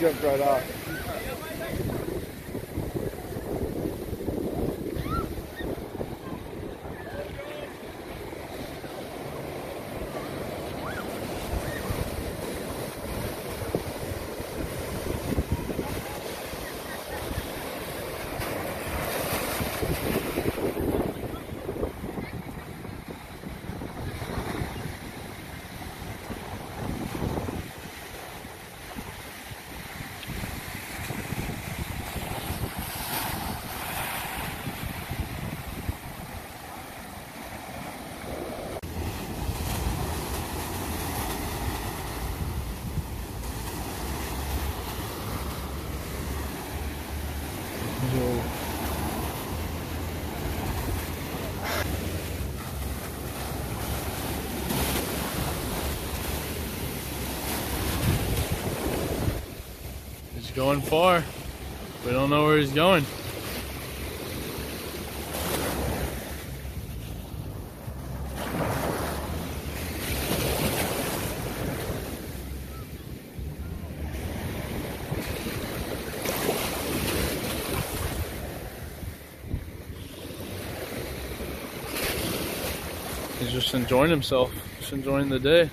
jumped right off. Going far. We don't know where he's going. He's just enjoying himself, just enjoying the day.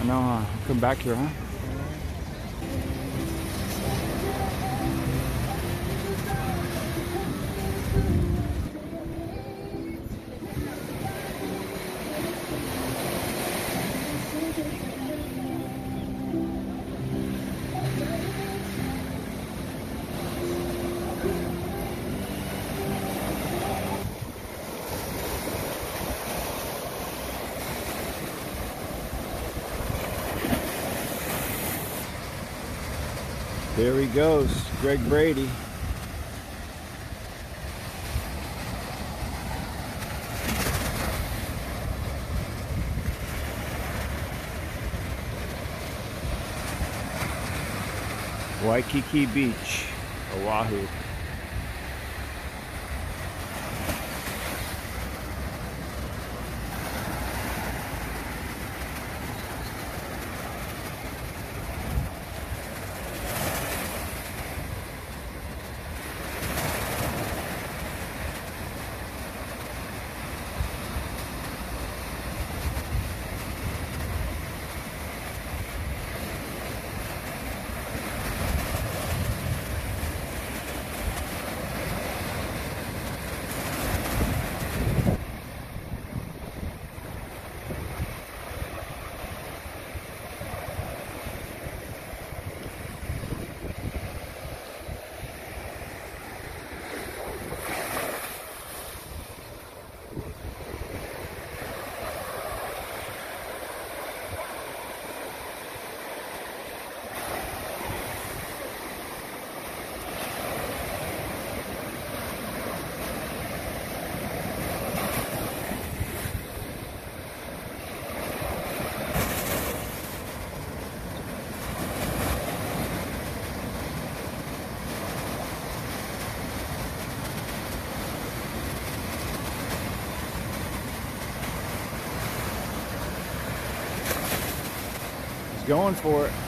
I know, huh? Come back here, huh? There he goes, Greg Brady. Waikiki Beach, Oahu. Going for it.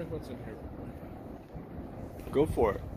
check what's in here. Go for it.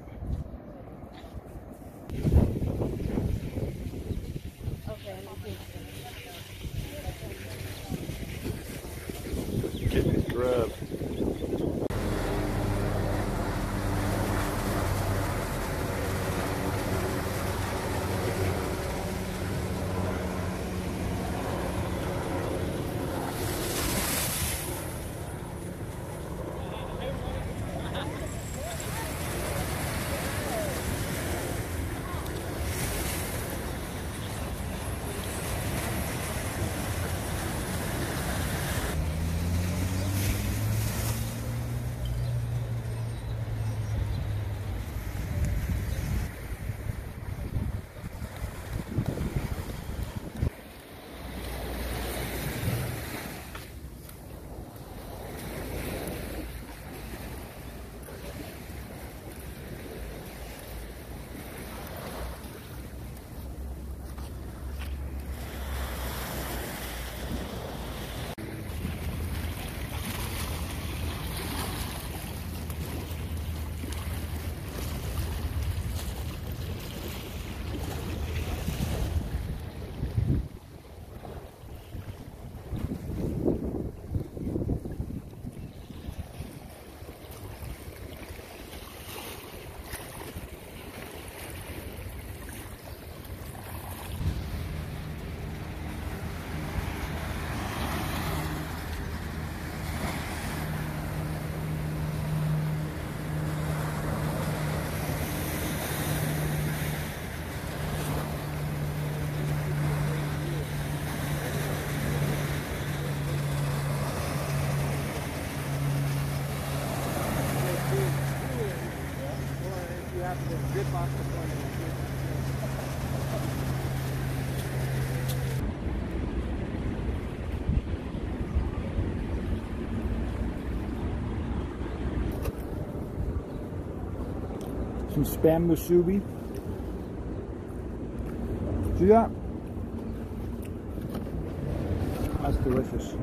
Have front Some spam musubi. See that? That's delicious.